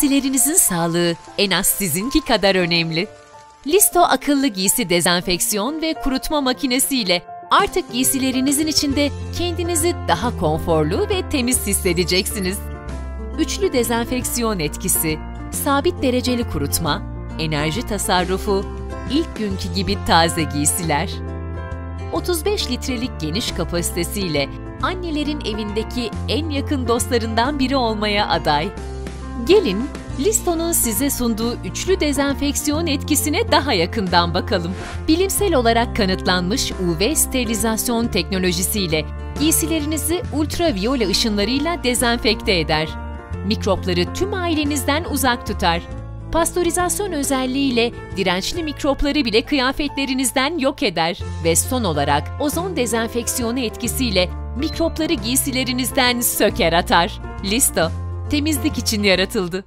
Giysilerinizin sağlığı en az sizinki kadar önemli. Listo akıllı giysi dezenfeksiyon ve kurutma makinesiyle artık giysilerinizin içinde kendinizi daha konforlu ve temiz hissedeceksiniz. Üçlü dezenfeksiyon etkisi, sabit dereceli kurutma, enerji tasarrufu, ilk günkü gibi taze giysiler. 35 litrelik geniş kapasitesiyle annelerin evindeki en yakın dostlarından biri olmaya aday. Gelin, Listo'nun size sunduğu üçlü dezenfeksiyon etkisine daha yakından bakalım. Bilimsel olarak kanıtlanmış UV sterilizasyon teknolojisiyle giysilerinizi ultraviyole ışınlarıyla dezenfekte eder. Mikropları tüm ailenizden uzak tutar. Pastörizasyon özelliğiyle dirençli mikropları bile kıyafetlerinizden yok eder ve son olarak ozon dezenfeksiyonu etkisiyle mikropları giysilerinizden söker atar. Listo, temizlik için yaratıldı.